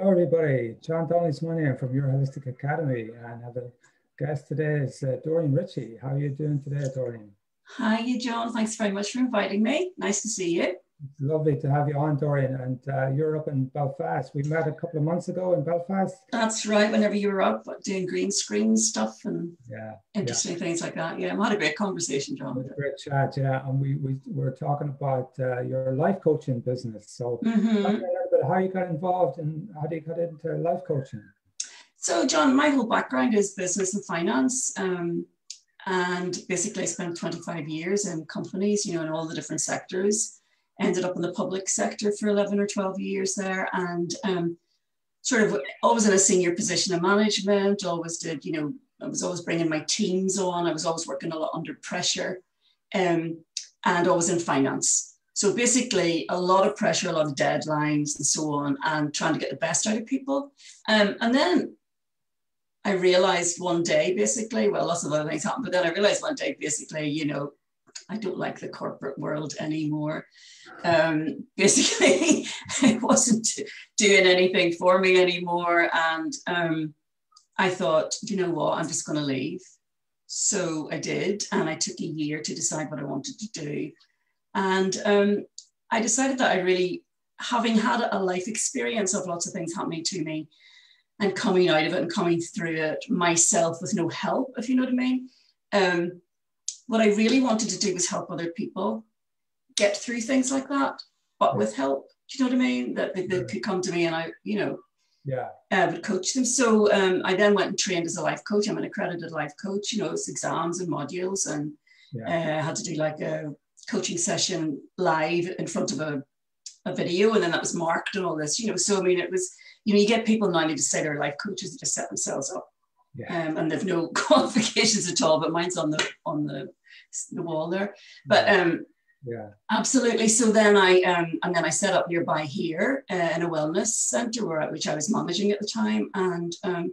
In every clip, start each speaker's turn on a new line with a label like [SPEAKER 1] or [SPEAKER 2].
[SPEAKER 1] Hello, everybody. John Donnelly's my name from Your Holistic Academy, and I have a guest today is uh, Doreen Ritchie. How are you doing today, Doreen?
[SPEAKER 2] Hi, John. Thanks very much for inviting me. Nice to see you.
[SPEAKER 1] It's lovely to have you on, Doreen. And uh, you're up in Belfast. We met a couple of months ago in Belfast.
[SPEAKER 2] That's right. Whenever you were up doing green screen stuff and
[SPEAKER 1] yeah,
[SPEAKER 2] interesting yeah. things like that. Yeah, we had a great conversation, John.
[SPEAKER 1] great chat, yeah. And we, we were talking about uh, your life coaching business. So
[SPEAKER 2] mm-hmm
[SPEAKER 1] how you got involved and how you got into life coaching?
[SPEAKER 2] So, John, my whole background is business and finance. Um, and basically, I spent 25 years in companies, you know, in all the different sectors. Ended up in the public sector for 11 or 12 years there. And um, sort of always in a senior position of management, always did, you know, I was always bringing my teams on. I was always working a lot under pressure um, and always in finance. So basically, a lot of pressure, a lot of deadlines, and so on, and trying to get the best out of people. Um, and then I realized one day, basically, well, lots of other things happened, but then I realized one day, basically, you know, I don't like the corporate world anymore. Um, basically, it wasn't doing anything for me anymore. And um, I thought, you know what, I'm just going to leave. So I did. And I took a year to decide what I wanted to do. And um, I decided that I really, having had a life experience of lots of things happening to me and coming out of it and coming through it myself with no help, if you know what I mean. Um, what I really wanted to do was help other people get through things like that, but with help. Do you know what I mean? That they, they could come to me and I, you know,
[SPEAKER 1] yeah,
[SPEAKER 2] uh, would coach them. So um, I then went and trained as a life coach. I'm an accredited life coach. You know, it's exams and modules, and yeah. uh, had to do like a coaching session live in front of a, a video and then that was marked and all this, you know. So I mean it was, you know, you get people now to say they're life coaches that just set themselves up. Yeah. Um, and they've no qualifications at all, but mine's on the on the the wall there. But um
[SPEAKER 1] yeah
[SPEAKER 2] absolutely so then i um and then i set up nearby here uh, in a wellness center where which i was managing at the time and um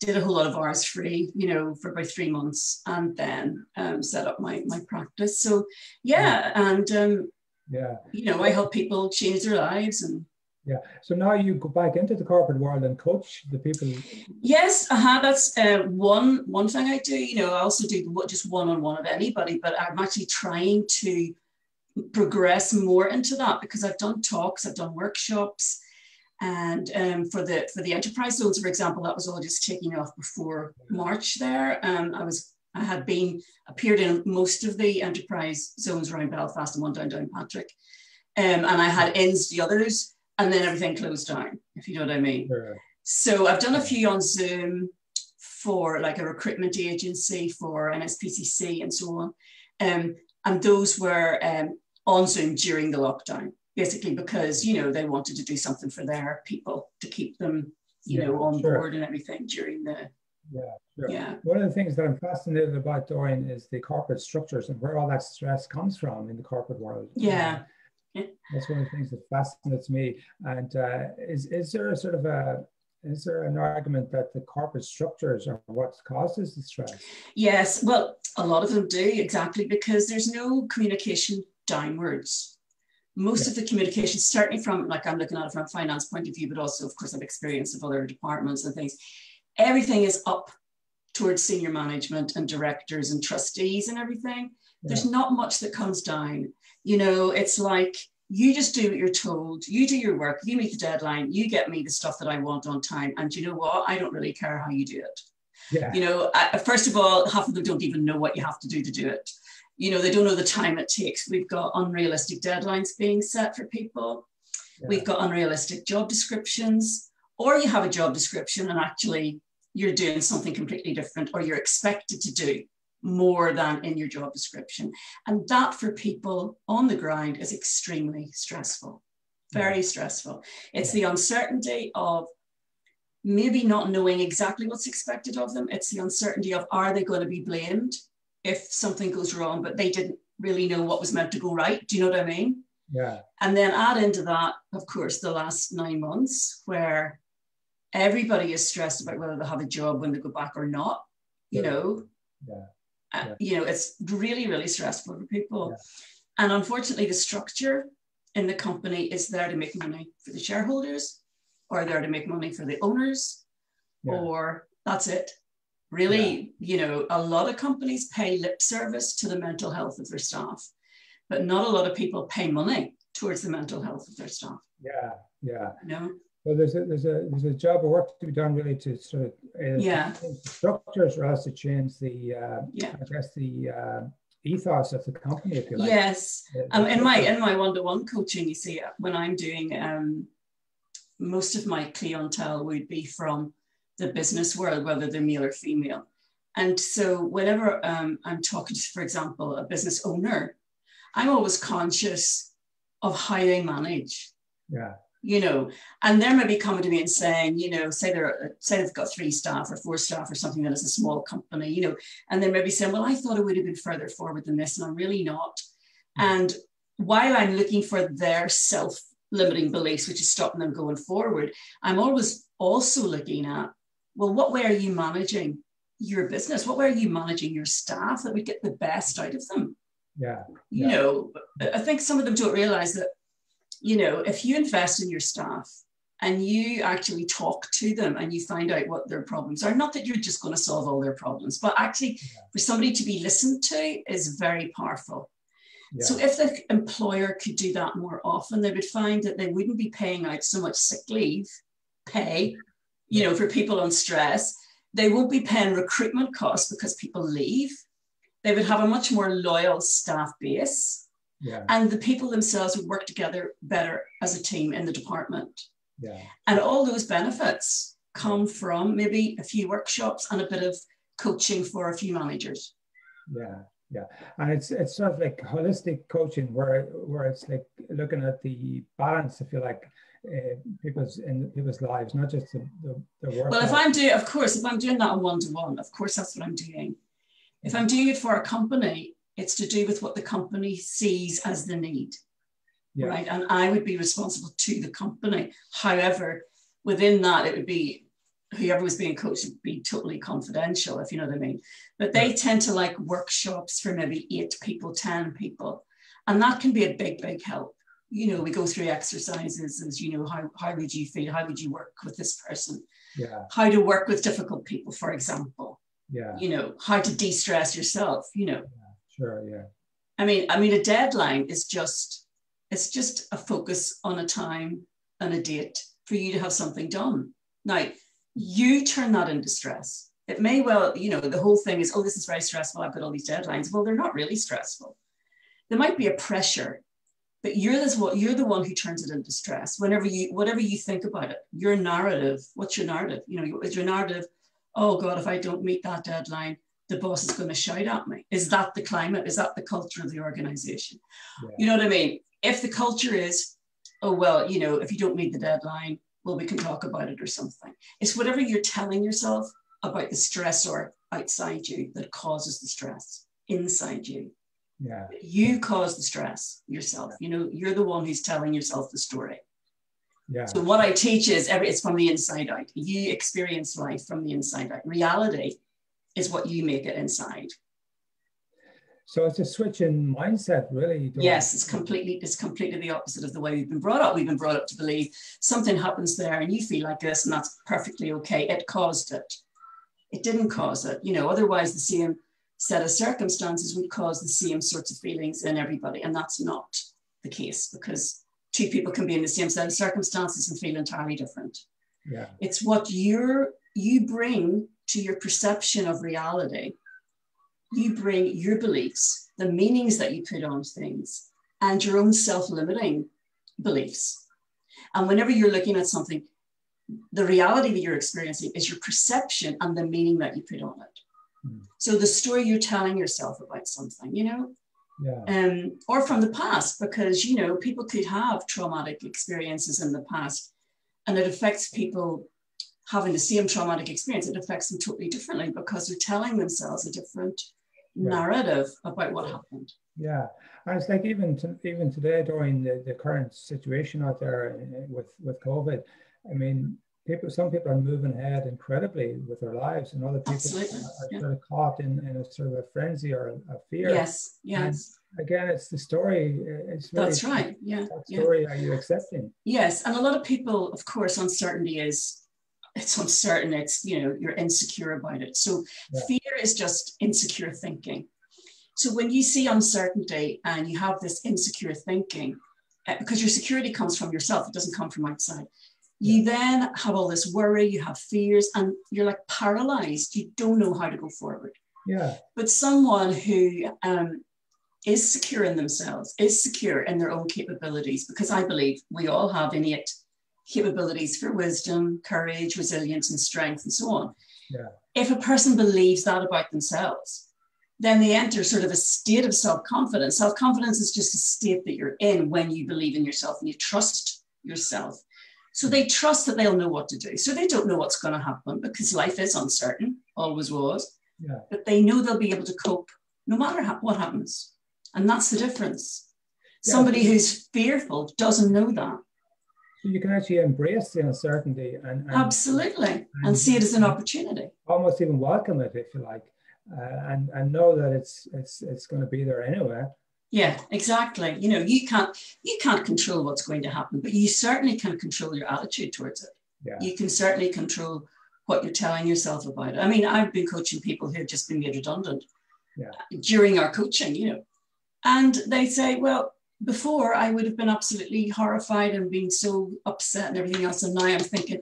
[SPEAKER 2] did a whole lot of hours free, you know, for about three months, and then um, set up my my practice. So yeah, and um,
[SPEAKER 1] yeah,
[SPEAKER 2] you know, I help people change their lives and.
[SPEAKER 1] Yeah. So now you go back into the corporate world and coach the people.
[SPEAKER 2] Yes, uh-huh. That's uh, one one thing I do. You know, I also do just one on one of anybody, but I'm actually trying to progress more into that because I've done talks, I've done workshops, and um, for the for the enterprise zones, for example, that was all just taking off before March. There, um, I was I had been appeared in most of the enterprise zones around Belfast and one down Downpatrick, um, and I had ends the others, and then everything closed down. If you know what I mean. So I've done a few on Zoom for like a recruitment agency for NSPCC and so on, um, and those were um, on Zoom during the lockdown basically because you know they wanted to do something for their people to keep them you yeah, know on sure. board and everything during the
[SPEAKER 1] yeah sure.
[SPEAKER 2] yeah.
[SPEAKER 1] One of the things that i'm fascinated about Doreen is the corporate structures and where all that stress comes from in the corporate world.
[SPEAKER 2] Yeah.
[SPEAKER 1] That's one of the things that fascinates me. And uh, is is there a sort of a is there an argument that the corporate structures are what causes the stress?
[SPEAKER 2] Yes, well, a lot of them do exactly because there's no communication downwards most yeah. of the communication, certainly from like I'm looking at it from a finance point of view, but also of course I've experience of other departments and things. Everything is up towards senior management and directors and trustees and everything. Yeah. There's not much that comes down. You know, it's like you just do what you're told, you do your work, you meet the deadline, you get me the stuff that I want on time. And you know what? I don't really care how you do it.
[SPEAKER 1] Yeah.
[SPEAKER 2] You know, I, first of all, half of them don't even know what you have to do to do it you know, they don't know the time it takes. We've got unrealistic deadlines being set for people. Yeah. We've got unrealistic job descriptions, or you have a job description and actually you're doing something completely different, or you're expected to do more than in your job description. And that for people on the ground is extremely stressful, very yeah. stressful. It's yeah. the uncertainty of maybe not knowing exactly what's expected of them. It's the uncertainty of are they going to be blamed? If something goes wrong, but they didn't really know what was meant to go right. Do you know what I mean?
[SPEAKER 1] Yeah.
[SPEAKER 2] And then add into that, of course, the last nine months where everybody is stressed about whether they have a job when they go back or not. You
[SPEAKER 1] yeah.
[SPEAKER 2] know.
[SPEAKER 1] Yeah.
[SPEAKER 2] Uh, yeah. you know, it's really, really stressful for people. Yeah. And unfortunately, the structure in the company is there to make money for the shareholders. or there to make money for the owners, yeah. or that's it. Really, yeah. you know, a lot of companies pay lip service to the mental health of their staff, but not a lot of people pay money towards the mental health of their staff.
[SPEAKER 1] Yeah, yeah.
[SPEAKER 2] You know?
[SPEAKER 1] Well, there's a there's a there's a job of work to be done really to sort of uh,
[SPEAKER 2] yeah
[SPEAKER 1] structures or else to change the uh, yeah I guess the uh, ethos of the company if you like.
[SPEAKER 2] Yes, um, in my in my one to one coaching, you see, when I'm doing um, most of my clientele would be from the business world, whether they're male or female. And so, whenever um, I'm talking to, for example, a business owner, I'm always conscious of how they manage.
[SPEAKER 1] Yeah.
[SPEAKER 2] You know, and they're maybe coming to me and saying, you know, say they're say they've got three staff or four staff or something that is a small company, you know, and they maybe saying, well, I thought it would have been further forward than this, and I'm really not. Mm-hmm. And while I'm looking for their self limiting beliefs, which is stopping them going forward, I'm always also looking at well, what way are you managing your business? What way are you managing your staff that we get the best out of them?
[SPEAKER 1] Yeah.
[SPEAKER 2] You
[SPEAKER 1] yeah.
[SPEAKER 2] know, I think some of them don't realize that, you know, if you invest in your staff and you actually talk to them and you find out what their problems are, not that you're just going to solve all their problems, but actually yeah. for somebody to be listened to is very powerful. Yeah. So if the employer could do that more often, they would find that they wouldn't be paying out so much sick leave pay you know, for people on stress. They won't be paying recruitment costs because people leave. They would have a much more loyal staff base.
[SPEAKER 1] Yeah.
[SPEAKER 2] And the people themselves would work together better as a team in the department.
[SPEAKER 1] Yeah.
[SPEAKER 2] And all those benefits come from maybe a few workshops and a bit of coaching for a few managers.
[SPEAKER 1] Yeah, yeah, and it's it's sort of like holistic coaching where where it's like looking at the balance, if you like, uh, people's in people's lives, not just the, the, the work.
[SPEAKER 2] Well, if I'm doing, of course, if I'm doing that on one to one, of course, that's what I'm doing. If I'm doing it for a company, it's to do with what the company sees as the need, yeah. right? And I would be responsible to the company. However, within that, it would be whoever was being coached would be totally confidential, if you know what I mean. But they tend to like workshops for maybe eight people, 10 people. And that can be a big, big help you know, we go through exercises as, you know, how, how would you feel? How would you work with this person?
[SPEAKER 1] Yeah.
[SPEAKER 2] How to work with difficult people, for example.
[SPEAKER 1] Yeah.
[SPEAKER 2] You know, how to de-stress yourself, you know.
[SPEAKER 1] Yeah, sure, yeah.
[SPEAKER 2] I mean, I mean, a deadline is just, it's just a focus on a time and a date for you to have something done. Now, you turn that into stress. It may well, you know, the whole thing is, oh, this is very stressful. I've got all these deadlines. Well, they're not really stressful. There might be a pressure but you're this what you're the one who turns it into stress whenever you whatever you think about it your narrative what's your narrative you know is your narrative oh god if i don't meet that deadline the boss is going to shout at me is that the climate is that the culture of the organization yeah. you know what i mean if the culture is oh well you know if you don't meet the deadline well we can talk about it or something it's whatever you're telling yourself about the stressor outside you that causes the stress inside you
[SPEAKER 1] yeah.
[SPEAKER 2] You cause the stress yourself. You know, you're the one who's telling yourself the story.
[SPEAKER 1] Yeah.
[SPEAKER 2] So what I teach is every it's from the inside out. You experience life from the inside out. Reality is what you make it inside.
[SPEAKER 1] So it's a switch in mindset, really.
[SPEAKER 2] Yes, it's completely it's completely the opposite of the way we've been brought up. We've been brought up to believe something happens there and you feel like this and that's perfectly okay. It caused it. It didn't cause it. You know, otherwise the same set of circumstances would cause the same sorts of feelings in everybody. And that's not the case because two people can be in the same set of circumstances and feel entirely different.
[SPEAKER 1] Yeah.
[SPEAKER 2] It's what you're you bring to your perception of reality. You bring your beliefs, the meanings that you put on things, and your own self-limiting beliefs. And whenever you're looking at something, the reality that you're experiencing is your perception and the meaning that you put on it. So the story you're telling yourself about something, you know,
[SPEAKER 1] yeah.
[SPEAKER 2] um, or from the past, because you know people could have traumatic experiences in the past, and it affects people having the same traumatic experience. It affects them totally differently because they're telling themselves a different. Narrative about what happened.
[SPEAKER 1] Yeah, and it's like even to, even today during the, the current situation out there uh, with with COVID, I mean, people, some people are moving ahead incredibly with their lives, and other people
[SPEAKER 2] Absolutely.
[SPEAKER 1] are,
[SPEAKER 2] Yeah.
[SPEAKER 1] sort of caught in, in a sort of a frenzy or a, fear.
[SPEAKER 2] Yes, yes,
[SPEAKER 1] Again, it's the story. uh, It's really,
[SPEAKER 2] that's right. Yeah,
[SPEAKER 1] What
[SPEAKER 2] yeah.
[SPEAKER 1] story are you accepting?
[SPEAKER 2] Yes, and a lot of people, of course, uncertainty is it's uncertain. It's you know you're insecure about it. So
[SPEAKER 1] Yeah.
[SPEAKER 2] fear is just insecure thinking. So when you see uncertainty and you have this insecure thinking, uh, because your security comes from yourself, it doesn't come from outside. You then have all this worry, you have fears, and you're like paralyzed. You don't know how to go forward.
[SPEAKER 1] Yeah,
[SPEAKER 2] But someone who um, is secure in themselves, is secure in their own capabilities, because I believe we all have innate capabilities for wisdom, courage, resilience, and strength, and so on.
[SPEAKER 1] Yeah.
[SPEAKER 2] If a person believes that about themselves, then they enter sort of a state of self confidence. Self confidence is just a state that you're in when you believe in yourself and you trust yourself. So they trust that they'll know what to do. So they don't know what's going to happen because life is uncertain, always was
[SPEAKER 1] yeah.
[SPEAKER 2] but they know they'll be able to cope no matter ha- what happens. And that's the difference.
[SPEAKER 1] Yeah.
[SPEAKER 2] Somebody who's fearful doesn't know that.
[SPEAKER 1] You can actually embrace the uncertainty and, and
[SPEAKER 2] Absolutely. And see it as an opportunity.
[SPEAKER 1] almost even welcome it, if you like, uh, and and know that it's it's it's going to be there anyway.
[SPEAKER 2] Yeah, exactly. You know, you can't you can't control what's going to happen, but you certainly can control your attitude towards it.
[SPEAKER 1] Yeah,
[SPEAKER 2] You can certainly control what you're telling yourself about it. I mean, I've been coaching people who have just been made redundant
[SPEAKER 1] Yeah.
[SPEAKER 2] during our coaching, you know, and they say, well, before I would have been absolutely horrified and being so upset and everything else. And now I'm thinking,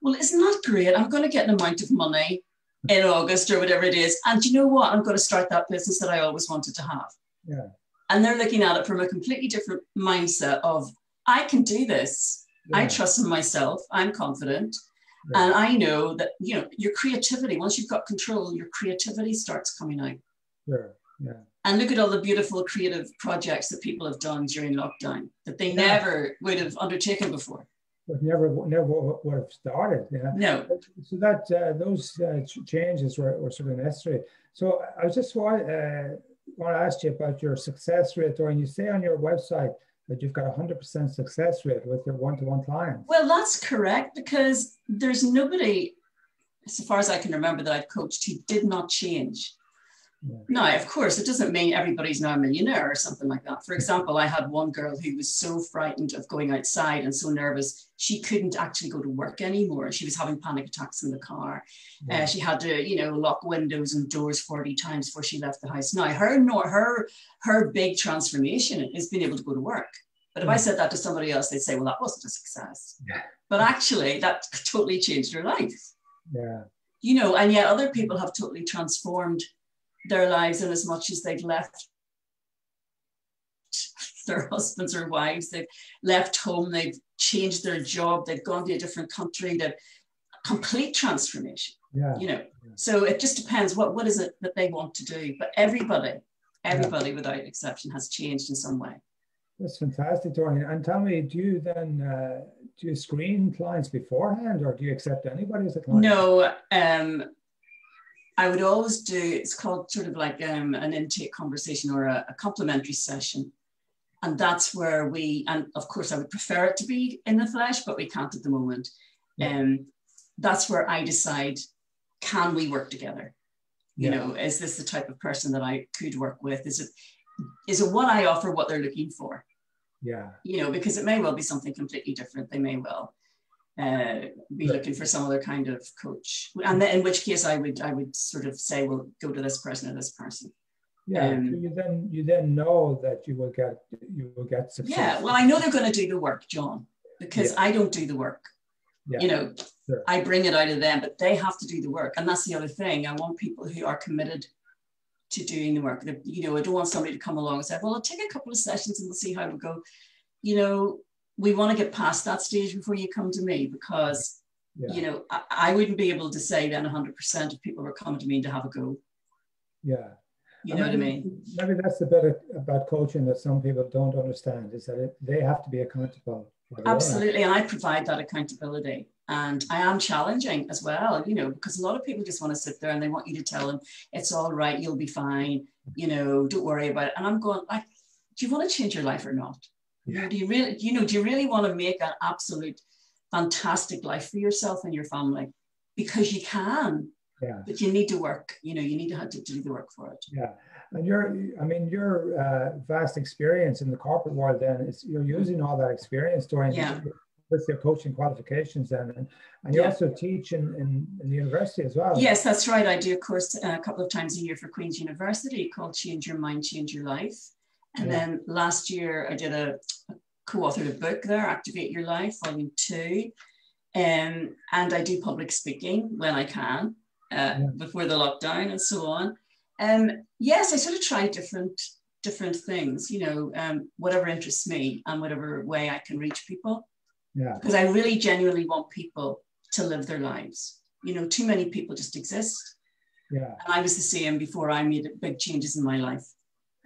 [SPEAKER 2] well, isn't that great? I'm going to get an amount of money in August or whatever it is. And you know what? I'm going to start that business that I always wanted to have.
[SPEAKER 1] yeah,
[SPEAKER 2] And they're looking at it from a completely different mindset of, I can do this. I trust in myself. I'm confident.
[SPEAKER 1] yeah.
[SPEAKER 2] And I know that, you know, your creativity, once you've got control, your creativity starts coming out.
[SPEAKER 1] sure, yeah,
[SPEAKER 2] And look at all the beautiful creative projects that people have done during lockdown that they
[SPEAKER 1] Yeah.
[SPEAKER 2] never would have undertaken before.
[SPEAKER 1] but never never would have started. Yeah.
[SPEAKER 2] No.
[SPEAKER 1] So that uh, those uh, changes were, were sort of necessary. So I was just want, uh, want to ask you about your success rate, or you say on your website that you've got a hundred percent success rate with your one-to-one clients.
[SPEAKER 2] Well, that's correct because there's nobody, so far as I can remember, that I've coached who did not change.
[SPEAKER 1] Yeah.
[SPEAKER 2] Now, of course, it doesn't mean everybody's now a millionaire or something like that. For example, I had one girl who was so frightened of going outside and so nervous, she couldn't actually go to work anymore. She was having panic attacks in the car. Uh, she had to, you know, lock windows and doors 40 times before she left the house. Now, her, nor her, her big transformation is being able to go to work. But if I said that to somebody else, they'd say, well, that wasn't a success.
[SPEAKER 1] Yeah.
[SPEAKER 2] But actually, that totally changed her life
[SPEAKER 1] yeah,
[SPEAKER 2] you know, and yet other people have totally transformed their lives in as much as they've left their husbands or wives, they've left home, they've changed their job, they've gone to a different country, they've complete transformation,
[SPEAKER 1] yeah,
[SPEAKER 2] you know. So it just depends what what is it that they want to do. But everybody, everybody without exception has changed in some way.
[SPEAKER 1] That's fantastic, Doreen. And tell me, do you then uh, do you screen clients beforehand, or do you accept anybody as a client?
[SPEAKER 2] No, um, I would always do. It's called sort of like um, an intake conversation or a, a complimentary session, and that's where we. And of course, I would prefer it to be in the flesh, but we can't at the moment.
[SPEAKER 1] Yeah.
[SPEAKER 2] Um, that's where I decide: can we work together? You
[SPEAKER 1] Yeah.
[SPEAKER 2] know, is this the type of person that I could work with? Is it is it what I offer, what they're looking for?
[SPEAKER 1] Yeah,
[SPEAKER 2] you know, because it may well be something completely different. They may well uh, be looking for some other kind of coach, and then in which case I would I would sort of say, well, go to this person or this person.
[SPEAKER 1] yeah.
[SPEAKER 2] Um,
[SPEAKER 1] so you then you then know that you will get you will get success.
[SPEAKER 2] Yeah, well, I know they're going to do the work, John, because
[SPEAKER 1] Yeah.
[SPEAKER 2] I don't do the work.
[SPEAKER 1] Yeah.
[SPEAKER 2] You know,
[SPEAKER 1] Sure.
[SPEAKER 2] I bring it out of them, but they have to do the work, and that's the other thing. I want people who are committed to doing the work. That, You know, I don't want somebody to come along and say, "Well, I'll take a couple of sessions and we'll see how it go." You know, we want to get past that stage before you come to me because
[SPEAKER 1] yeah.
[SPEAKER 2] you know I, I wouldn't be able to say then 100% of people were coming to me to have a go.
[SPEAKER 1] yeah.
[SPEAKER 2] You know what I mean?
[SPEAKER 1] Maybe that's the bit about coaching that some people don't understand is that it, they have to be accountable. For their own
[SPEAKER 2] Absolutely. And I provide that accountability. And I am challenging as well, you know, because a lot of people just want to sit there and they want you to tell them it's all right, you'll be fine, you know, don't worry about it. And I'm going, like, do you want to change your life or not?
[SPEAKER 1] Yeah.
[SPEAKER 2] do you really, you know, do you really want to make an absolute fantastic life for yourself and your family because you can.
[SPEAKER 1] Yeah.
[SPEAKER 2] But you need to work. You know, you need to have to do the work for it.
[SPEAKER 1] Yeah. And your, I mean, your uh, vast experience in the corporate world, then is you're using all that experience during
[SPEAKER 2] yeah.
[SPEAKER 1] with your coaching qualifications, then, and, and you
[SPEAKER 2] Yeah.
[SPEAKER 1] also teach in, in, in the university as well.
[SPEAKER 2] Yes, that's right. I do a course uh, a couple of times a year for Queen's University called Change Your Mind, Change Your Life. And
[SPEAKER 1] Yeah.
[SPEAKER 2] then last year I did a, a co-authored a book there, Activate Your Life, Volume Two. Um, and I do public speaking when I can, uh,
[SPEAKER 1] Yeah.
[SPEAKER 2] before the lockdown and so on. Um, yes, I sort of try different different things, you know, um, whatever interests me and whatever way I can reach people
[SPEAKER 1] Yeah.
[SPEAKER 2] because I really genuinely want people to live their lives. You know, too many people just exist.
[SPEAKER 1] Yeah.
[SPEAKER 2] And I was the same before I made big changes in my life.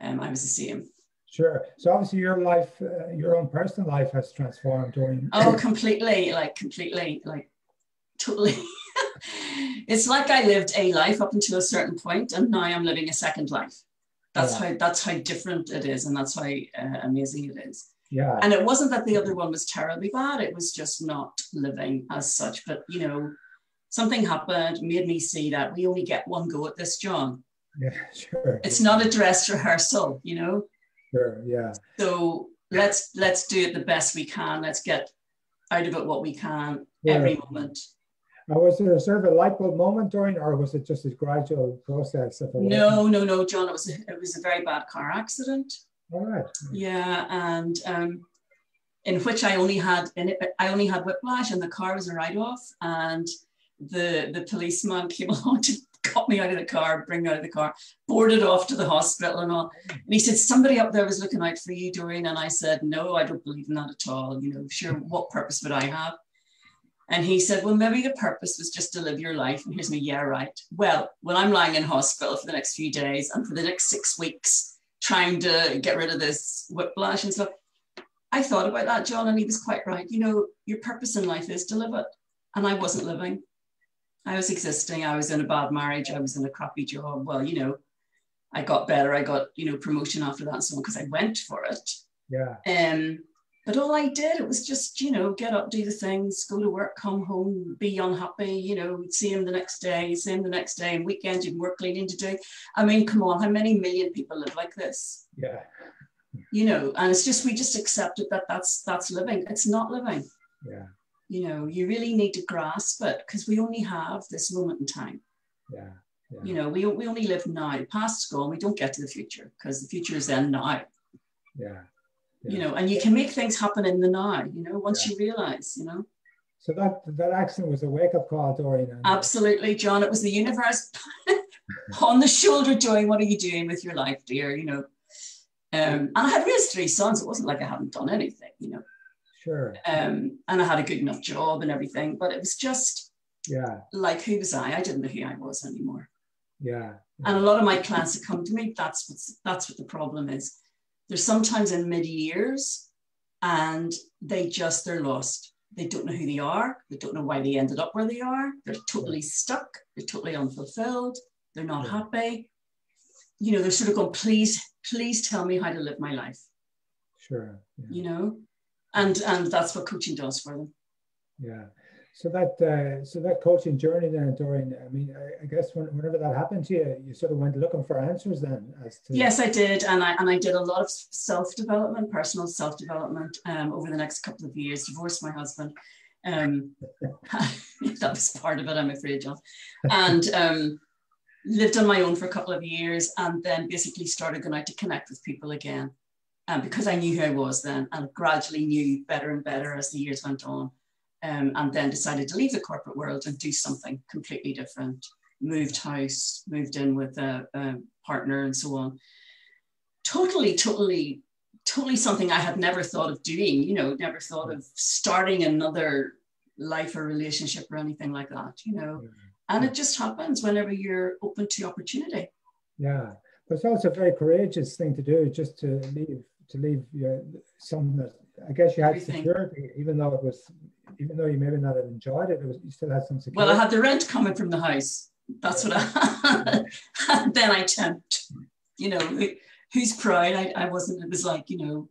[SPEAKER 2] Um, I was the same.
[SPEAKER 1] Sure. So obviously your life, uh, your own personal life has transformed during.
[SPEAKER 2] Oh, completely, like completely, like totally. it's like I lived a life up until a certain point, and now I'm living a second life. That's
[SPEAKER 1] Yeah.
[SPEAKER 2] how that's how different it is, and that's how uh, amazing it is.
[SPEAKER 1] Yeah.
[SPEAKER 2] And it wasn't that the other one was terribly bad; it was just not living as such. But you know, something happened, made me see that we only get one go at this, John.
[SPEAKER 1] Yeah. Sure.
[SPEAKER 2] It's not a dress rehearsal, you know.
[SPEAKER 1] Sure. Yeah.
[SPEAKER 2] So let's let's do it the best we can. Let's get out of it what we can
[SPEAKER 1] Yeah.
[SPEAKER 2] every moment.
[SPEAKER 1] Now, was there a sort of a light bulb moment during, or was it just a gradual process of?
[SPEAKER 2] No, no, no, John. It was a, it was a very bad car accident.
[SPEAKER 1] All right.
[SPEAKER 2] Yeah, and um, in which I only had in it, I only had whiplash, and the car was a write off, and the the policeman came along to got me out of the car, bring me out of the car, boarded off to the hospital and all. And he said, Somebody up there was looking out for you, Doreen. And I said, No, I don't believe in that at all. You know, sure, mm. what purpose would I have? And he said, Well, maybe the purpose was just to live your life. And here's me, yeah, right. Well, when I'm lying in hospital for the next few days and for the next six weeks, trying to get rid of this whiplash and stuff, I thought about that, John, and he was quite right. You know, your purpose in life is to live it. And I wasn't living. I was existing. I was in a bad marriage. I was in a crappy job. Well, you know, I got better. I got, you know, promotion after that and so on because I went for it.
[SPEAKER 1] Yeah.
[SPEAKER 2] Um, but all I did, it was just, you know, get up, do the things, go to work, come home, be unhappy, you know, see him the next day, see him the next day, and weekends you've work cleaning to do. I mean, come on, how many million people live like this?
[SPEAKER 1] Yeah.
[SPEAKER 2] You know, and it's just we just accepted that that's that's living. It's not living.
[SPEAKER 1] Yeah.
[SPEAKER 2] You know, you really need to grasp it because we only have this moment in time.
[SPEAKER 1] Yeah. Yeah.
[SPEAKER 2] You know, we, we only live now. Past is gone. We don't get to the future because the future is then now.
[SPEAKER 1] Yeah.
[SPEAKER 2] You know, and you can make things happen in the now. You know, once you realize. You know.
[SPEAKER 1] So that that accident was a wake up call, Doreen. and-
[SPEAKER 2] Absolutely, John. It was the universe on the shoulder doing, what are you doing with your life, dear? You know. Um, and I had raised three sons. It wasn't like I hadn't done anything, you know.
[SPEAKER 1] Sure.
[SPEAKER 2] Um, and I had a good enough job and everything, but it was just
[SPEAKER 1] Yeah.
[SPEAKER 2] like, who was I? I didn't know who I was anymore.
[SPEAKER 1] Yeah.
[SPEAKER 2] And a lot of my clients that come to me, that's what's that's what the problem is. They're sometimes in mid years, and they just they're lost. They don't know who they are. They don't know why they ended up where they are. They're totally stuck. They're totally unfulfilled. They're not
[SPEAKER 1] Yeah.
[SPEAKER 2] happy. You know, they're sort of going, please, please tell me how to live my life.
[SPEAKER 1] Sure. Yeah.
[SPEAKER 2] You know, and and that's what coaching does for them.
[SPEAKER 1] Yeah. So that uh, so that coaching journey then, Doreen. I mean, I, I guess when, whenever that happened to you, you sort of went looking for answers then as to
[SPEAKER 2] Yes, I did, and I and I did a lot of self development, personal self development um, over the next couple of years. Divorced my husband, um, that was part of it, I'm afraid, John, and um, lived on my own for a couple of years, and then basically started going out to connect with people again, um, because I knew who I was then, and gradually knew better and better as the years went on, um, and then decided to leave the corporate world and do something completely different. Moved house, moved in with a, a partner, and so on totally, totally, totally something I had never thought of doing, you know, never thought of starting another life or relationship or anything like that, you know. And it just happens whenever you're open to opportunity.
[SPEAKER 1] Yeah, but it's also a very courageous thing to do, just to leave to leave your some that I guess you had
[SPEAKER 2] Everything.
[SPEAKER 1] security, even though it was, even though you maybe not have enjoyed it, it was you still had some security.
[SPEAKER 2] Well, I had the rent coming from the house. That's what I and then I temped, you know, who- who's proud? I, I wasn't, it was like, you know,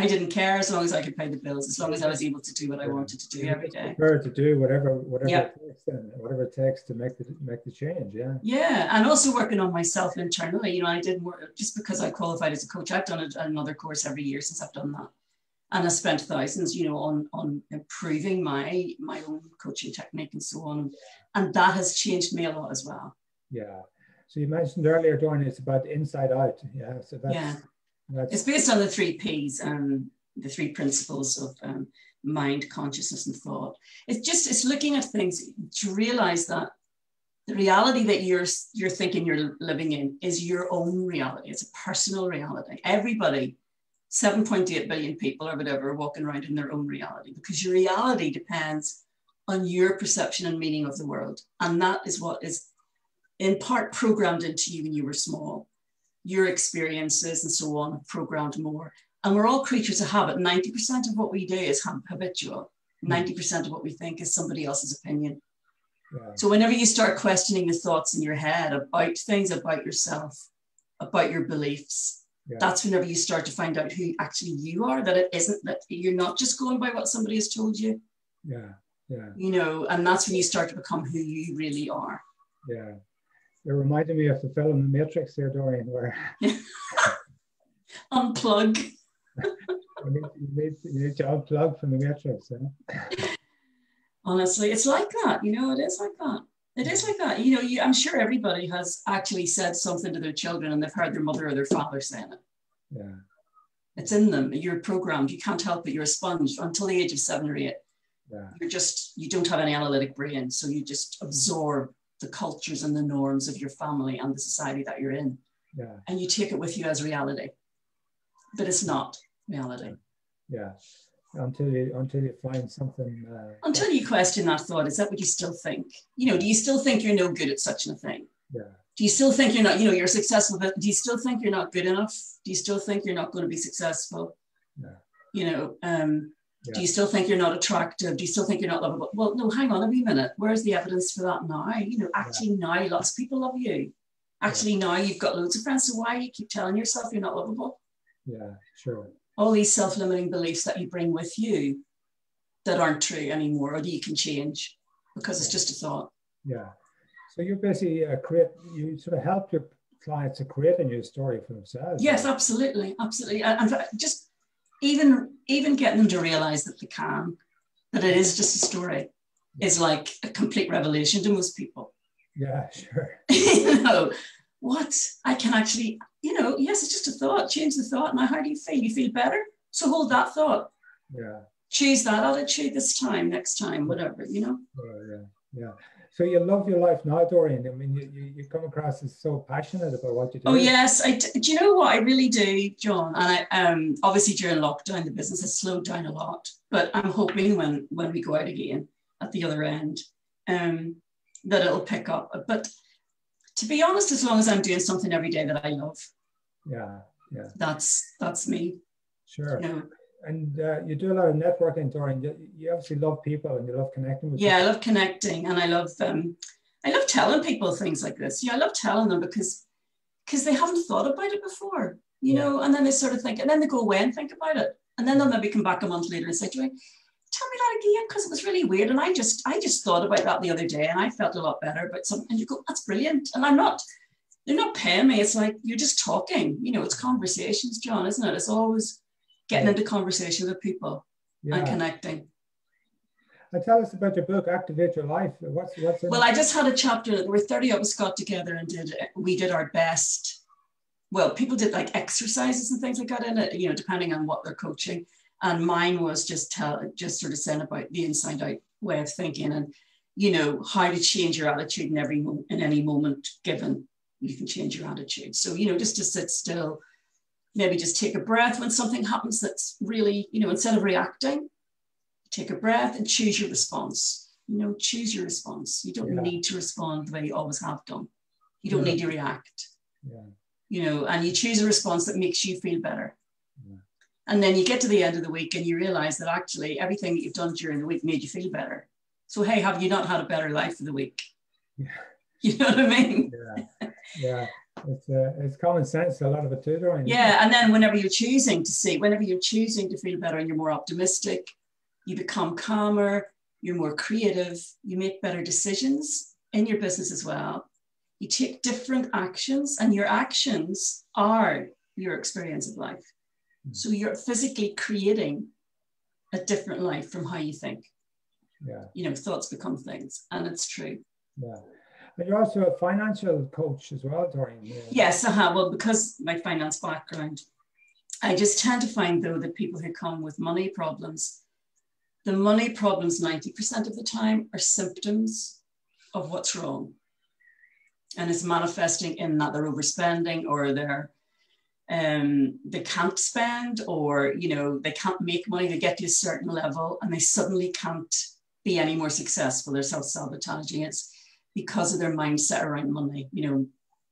[SPEAKER 2] I didn't care as long as I could pay the bills, as long as I was able to do what I wanted to do every day.
[SPEAKER 1] Prepared to do whatever whatever it takes, then, whatever it takes to make the make the change. Yeah.
[SPEAKER 2] Yeah, and also working on myself internally. You know, I did work just because I qualified as a coach. I've done a, another course every year since I've done that, and I spent thousands, you know, on on improving my my own coaching technique and so on, and that has changed me a lot as well.
[SPEAKER 1] Yeah. So you mentioned earlier, Doreen, it's about inside out. Yeah. So that's
[SPEAKER 2] yeah that's... It's based on the three P's, um, the three principles of um, mind, consciousness, and thought. It's just it's looking at things to realize that the reality that you're you're thinking you're living in is your own reality. It's a personal reality. Everybody, 7.8 billion people or whatever, are walking around in their own reality because your reality depends on your perception and meaning of the world, and that is what is in part programmed into you when you were small your experiences and so on programmed more. And we're all creatures of habit. 90% of what we do is habitual. Hmm. 90% of what we think is somebody else's opinion. Yeah. So whenever you start questioning the thoughts in your head about things about yourself, about your beliefs, yeah. that's whenever you start to find out who actually you are, that it isn't that you're not just going by what somebody has told you.
[SPEAKER 1] Yeah. Yeah.
[SPEAKER 2] You know, and that's when you start to become who you really are.
[SPEAKER 1] Yeah. It reminded me of the film The Matrix there, Doreen, where
[SPEAKER 2] unplug.
[SPEAKER 1] you, need, you, need, you need to unplug from the Matrix. Yeah?
[SPEAKER 2] Honestly, it's like that. You know, it is like that. It is like that. You know, you, I'm sure everybody has actually said something to their children and they've heard their mother or their father saying it.
[SPEAKER 1] Yeah.
[SPEAKER 2] It's in them. You're programmed. You can't help it. You're a sponge until the age of seven or eight.
[SPEAKER 1] Yeah.
[SPEAKER 2] You're just, you don't have any analytic brain. So you just absorb the cultures and the norms of your family and the society that you're in.
[SPEAKER 1] Yeah.
[SPEAKER 2] And you take it with you as reality. But it's not reality.
[SPEAKER 1] Yeah. Until you until you find something uh,
[SPEAKER 2] until you question that thought, is that what you still think? You know, do you still think you're no good at such a thing?
[SPEAKER 1] Yeah.
[SPEAKER 2] Do you still think you're not, you know, you're successful, but do you still think you're not good enough? Do you still think you're not going to be successful?
[SPEAKER 1] Yeah.
[SPEAKER 2] You know, um, yeah. Do you still think you're not attractive? Do you still think you're not lovable? Well, no, hang on a wee minute. Where's the evidence for that now? You know, actually yeah. now lots of people love you. Actually yeah. now you've got loads of friends. So why do you keep telling yourself you're not lovable?
[SPEAKER 1] Yeah, sure.
[SPEAKER 2] All these self-limiting beliefs that you bring with you that aren't true anymore or that you can change because it's just a thought.
[SPEAKER 1] Yeah. So you're basically uh, create, you sort of help your clients to create a new story for themselves.
[SPEAKER 2] Yes, right? absolutely, absolutely. And just even even getting them to realize that they can, that it is just a story, is like a complete revelation to most people.
[SPEAKER 1] Yeah, sure.
[SPEAKER 2] you know, what I can actually, you know, yes, it's just a thought. Change the thought. Now, how do you feel? You feel better? So hold that thought.
[SPEAKER 1] Yeah.
[SPEAKER 2] Choose that attitude this time, next time, whatever, you know?
[SPEAKER 1] Oh, yeah, yeah. So you love your life now, Doreen. I mean, you, you, you come across as so passionate about what you do.
[SPEAKER 2] Oh yes, I do. You know what I really do, John? And I um obviously during lockdown the business has slowed down a lot, but I'm hoping when when we go out again at the other end, um, that it'll pick up. But to be honest, as long as I'm doing something every day that I love,
[SPEAKER 1] yeah, yeah,
[SPEAKER 2] that's that's me.
[SPEAKER 1] Sure. You know, and uh, you do a lot of networking, Doreen. You, you, obviously love people and you love connecting with.
[SPEAKER 2] Yeah,
[SPEAKER 1] people.
[SPEAKER 2] I love connecting, and I love um, I love telling people things like this. Yeah, I love telling them because because they haven't thought about it before, you yeah. know, and then they sort of think, and then they go away and think about it, and then they'll maybe come back a month later and say to me, "Tell me that again," because it was really weird, and I just I just thought about that the other day, and I felt a lot better about something. And you go, "That's brilliant," and I'm not. They're not paying me. It's like you're just talking. You know, it's conversations, John, isn't it? It's always getting into conversation with people yeah. and connecting.
[SPEAKER 1] And tell us about your book, Activate Your Life. What's what's
[SPEAKER 2] well, I just had a chapter. There were thirty of us got together and did. We did our best. Well, people did like exercises and things like that in it. You know, depending on what they're coaching. And mine was just tell, just sort of saying about the inside out way of thinking and you know how to change your attitude in every in any moment given. You can change your attitude. So you know, just to sit still maybe just take a breath when something happens that's really, you know, instead of reacting, take a breath and choose your response. You know, choose your response. You don't yeah. need to respond the way you always have done. You don't yeah. need to react.
[SPEAKER 1] Yeah.
[SPEAKER 2] You know, and you choose a response that makes you feel better. And then you get to the end of the week and you realize that actually everything that you've done during the week made you feel better. So, hey, have you not had a better life for the week?
[SPEAKER 1] Yeah.
[SPEAKER 2] You know what I mean?
[SPEAKER 1] Yeah. Yeah. It's uh, it's common sense a lot of it too Doreen.
[SPEAKER 2] yeah and then whenever you're choosing to see whenever you're choosing to feel better and you're more optimistic you become calmer you're more creative you make better decisions in your business as well. You take different actions and your actions are your experience of life. Mm. so you're physically creating a different life from how you think.
[SPEAKER 1] Yeah.
[SPEAKER 2] You know thoughts become things and it's true.
[SPEAKER 1] Yeah but you're also a financial coach as well. Yeah.
[SPEAKER 2] Yes, uh-huh. well, because my finance background, I just tend to find though that people who come with money problems, the money problems 90% of the time are symptoms of what's wrong. And it's manifesting in that they're overspending or they're um, they can't spend or you know they can't make money they get to a certain level and they suddenly can't be any more successful they're self-sabotaging it's because of their mindset around money. You know,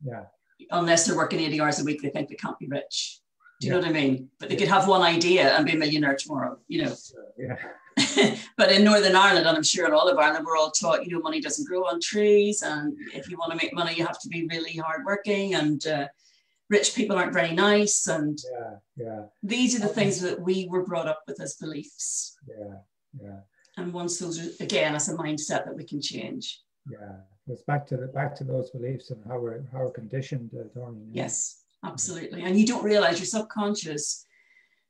[SPEAKER 1] yeah.
[SPEAKER 2] Unless they're working 80 hours a week, they think they can't be rich. Do you yeah. know what I mean? But they could have one idea and be a millionaire tomorrow, you know.
[SPEAKER 1] Yeah.
[SPEAKER 2] but in Northern Ireland, and I'm sure in all of Ireland, we're all taught, you know, money doesn't grow on trees. And if you want to make money, you have to be really hardworking. And uh, rich people aren't very nice. And
[SPEAKER 1] yeah, yeah.
[SPEAKER 2] these are the things that we were brought up with as beliefs.
[SPEAKER 1] Yeah, yeah.
[SPEAKER 2] And once those are, again, as a mindset that we can change
[SPEAKER 1] yeah it's back to the back to those beliefs and how we're how we're conditioned uh,
[SPEAKER 2] Doreen, yes absolutely and you don't realize your subconscious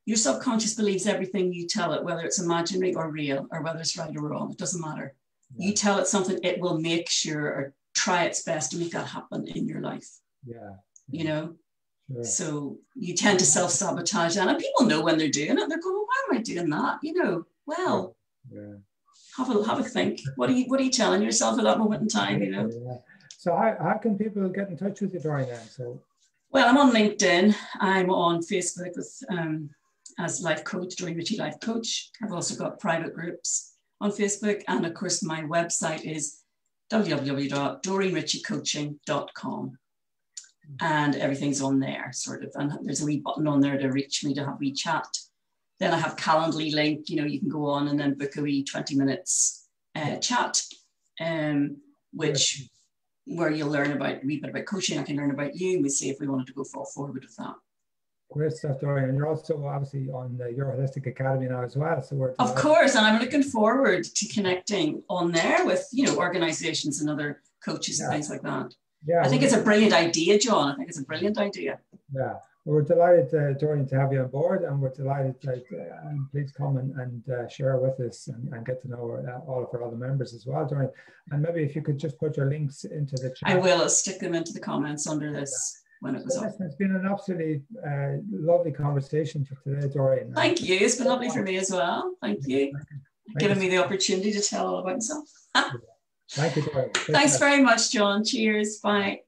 [SPEAKER 2] your subconscious believes everything you tell it whether it's imaginary or real or whether it's right or wrong it doesn't matter yeah. you tell it something it will make sure or try its best to make that happen in your life
[SPEAKER 1] yeah
[SPEAKER 2] you know Sure. So you tend to self-sabotage that. And people know when they're doing it. They're going, well, why am I doing that? You know, well,
[SPEAKER 1] yeah
[SPEAKER 2] have a have a think. What are you what are you telling yourself at that moment in time? You know.
[SPEAKER 1] Yeah. So how, how can people get in touch with you during that? So.
[SPEAKER 2] Well, I'm on LinkedIn. I'm on Facebook with um, as life coach, Doreen Ritchie Life Coach. I've also got private groups on Facebook, and of course, my website is www.doreenritchiecoaching.com. And everything's on there, sort of. And there's a wee button on there to reach me to have we chat. Then I have Calendly link, you know, you can go on and then book a wee 20 minutes uh, chat, um, which where you'll learn about a wee bit about coaching. I can learn about you and we see if we wanted to go forward with that.
[SPEAKER 1] Great stuff, Doreen. And you're also obviously on the Your Holistic Academy now as well. So we're
[SPEAKER 2] of course, and I'm looking forward to connecting on there with you know organizations and other coaches yeah. and things like that.
[SPEAKER 1] Yeah,
[SPEAKER 2] I think it's a brilliant idea, John. I think it's a brilliant idea.
[SPEAKER 1] Yeah, we're delighted, uh, Doreen, to have you on board, and we're delighted to uh, please come and, and uh, share with us and, and get to know our, uh, all of our other members as well, Doreen. And maybe if you could just put your links into the chat.
[SPEAKER 2] I will. I'll stick them into the comments under this yeah. when it goes so,
[SPEAKER 1] It's been an absolutely uh, lovely conversation for today, Doreen.
[SPEAKER 2] Thank you. It's been lovely for me as well. Thank you. Thank Giving me the opportunity to tell all about myself.
[SPEAKER 1] Thank you, Doreen.
[SPEAKER 2] Thanks very much, John. Cheers. Bye.